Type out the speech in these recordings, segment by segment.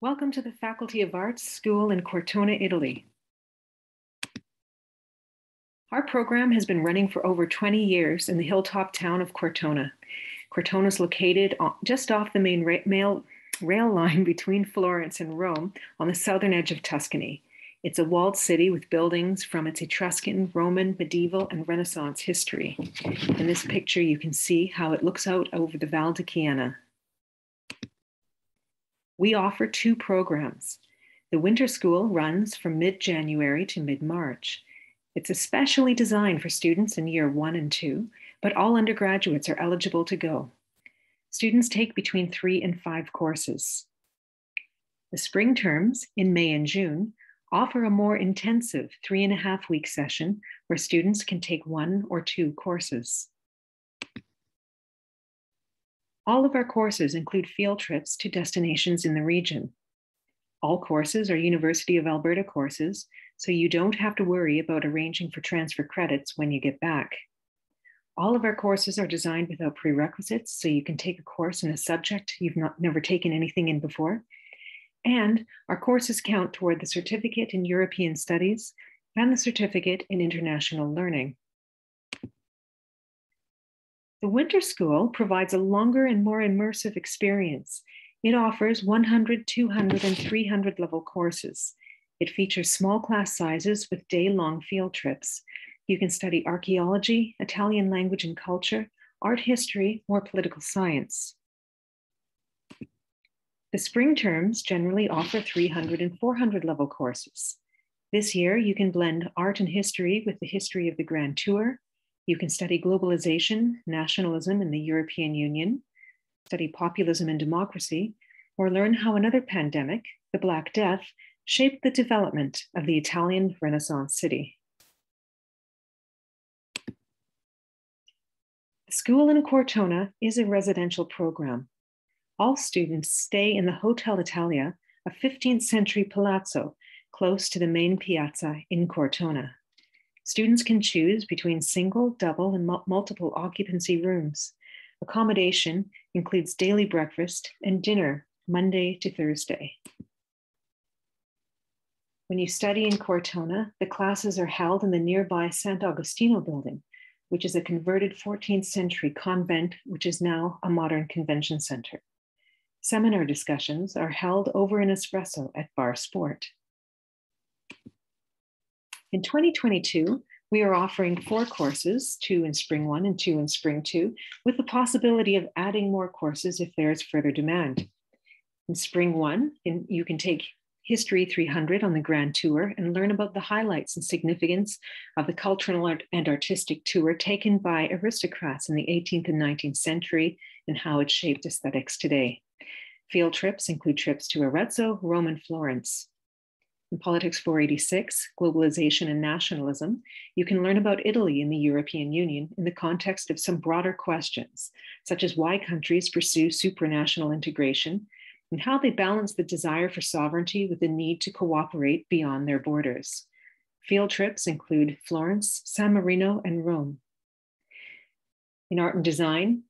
Welcome to the Faculty of Arts School in Cortona, Italy. Our program has been running for over 20 years in the hilltop town of Cortona. Cortona is located just off the main rail, line between Florence and Rome on the southern edge of Tuscany. It's a walled city with buildings from its Etruscan, Roman, medieval, and Renaissance history. In this picture, you can see how it looks out over the Val di Chiana, we offer two programs. The winter school runs from mid January to mid March. It's especially designed for students in year one and two, but all undergraduates are eligible to go. Students take between three and five courses. The spring terms in May and June offer a more intensive three and a half week session where students can take one or two courses. All of our courses include field trips to destinations in the region. All courses are University of Alberta courses, so you don't have to worry about arranging for transfer credits when you get back. All of our courses are designed without prerequisites, so you can take a course in a subject you've not, never taken anything in before. And our courses count toward the certificate in European Studies and the certificate in International Learning. The winter school provides a longer and more immersive experience. It offers 100, 200, and 300 level courses. It features small class sizes with day long field trips. You can study archaeology, Italian language and culture, art history, or political science. The spring terms generally offer 300 and 400 level courses. This year, you can blend art and history with the history of the Grand Tour, you can study globalization, nationalism in the European Union, study populism and democracy, or learn how another pandemic, the Black Death, shaped the development of the Italian Renaissance city. The school in Cortona is a residential program. All students stay in the Hotel Italia, a 15th century palazzo close to the main piazza in Cortona. Students can choose between single, double, and multiple occupancy rooms. Accommodation includes daily breakfast and dinner Monday to Thursday. When you study in Cortona, the classes are held in the nearby Sant'Agostino building, which is a converted 14th century convent, which is now a modern convention center. Seminar discussions are held over an espresso at Bar Sport. In 2022, we are offering four courses, two in spring one and two in spring two, with the possibility of adding more courses if there is further demand. In spring one, in, you can take History 300 on the Grand Tour and learn about the highlights and significance of the cultural art and artistic tour taken by aristocrats in the 18th and 19th century and how it shaped aesthetics today. Field trips include trips to Arezzo, Rome, and Florence. In Politics 486, Globalization and Nationalism, you can learn about Italy and the European Union in the context of some broader questions, such as why countries pursue supranational integration and how they balance the desire for sovereignty with the need to cooperate beyond their borders. Field trips include Florence, San Marino, and Rome. In art and design,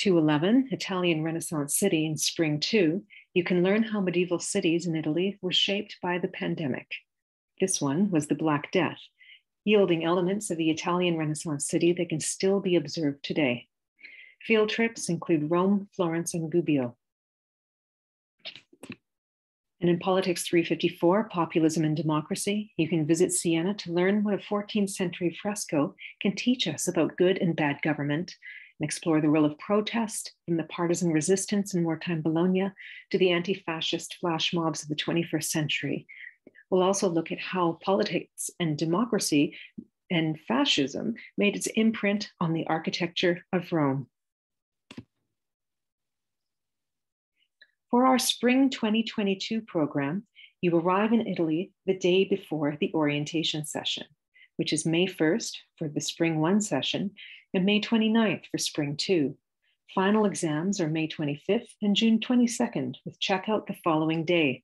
211, Italian Renaissance City in Spring 2, you can learn how medieval cities in Italy were shaped by the pandemic. This one was the Black Death, yielding elements of the Italian Renaissance city that can still be observed today. Field trips include Rome, Florence, and Gubbio. And in Politics 354, Populism and Democracy, you can visit Siena to learn what a 14th century fresco can teach us about good and bad government and explore the role of protest from the partisan resistance in wartime Bologna to the anti fascist flash mobs of the 21st century. We'll also look at how politics and democracy and fascism made its imprint on the architecture of Rome. For our spring 2022 program, you arrive in Italy the day before the orientation session, which is May 1st for the spring one session and May 29th for spring two. Final exams are May 25th and June 22nd, with checkout the following day.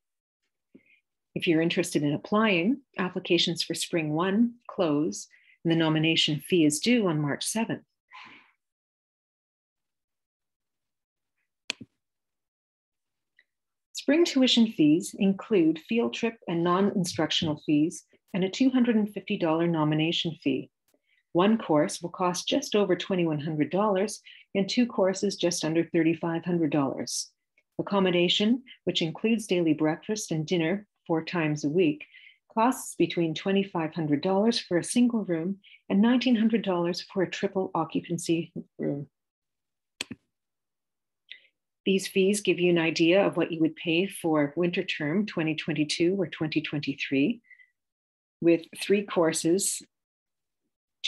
If you're interested in applying, applications for spring one close, and the nomination fee is due on March 7th. Spring tuition fees include field trip and non-instructional fees and a $250 nomination fee. One course will cost just over $2,100 and two courses just under $3,500. Accommodation, which includes daily breakfast and dinner four times a week, costs between $2,500 for a single room and $1,900 for a triple occupancy room. These fees give you an idea of what you would pay for winter term 2022 or 2023 with three courses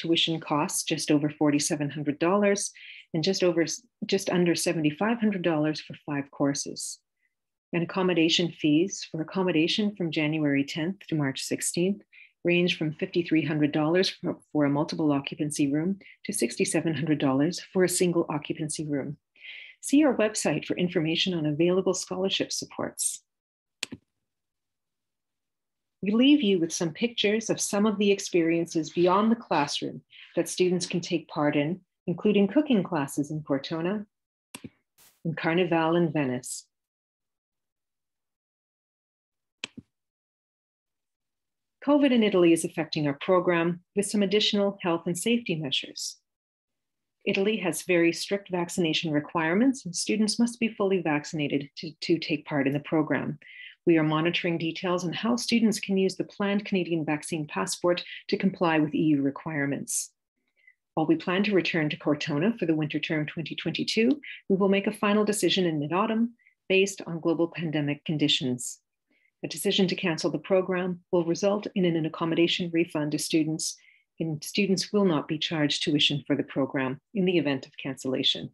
tuition costs just over $4,700 and just over just under $7,500 for five courses. And accommodation fees for accommodation from January 10th to March 16th range from $5,300 for, for a multiple occupancy room to $6,700 for a single occupancy room. See our website for information on available scholarship supports. We leave you with some pictures of some of the experiences beyond the classroom that students can take part in, including cooking classes in Cortona and Carnival in Venice. COVID in Italy is affecting our program with some additional health and safety measures. Italy has very strict vaccination requirements, and students must be fully vaccinated to, to take part in the program. We are monitoring details on how students can use the planned Canadian vaccine passport to comply with EU requirements. While we plan to return to Cortona for the winter term 2022, we will make a final decision in mid autumn based on global pandemic conditions. A decision to cancel the program will result in an accommodation refund to students, and students will not be charged tuition for the program in the event of cancellation.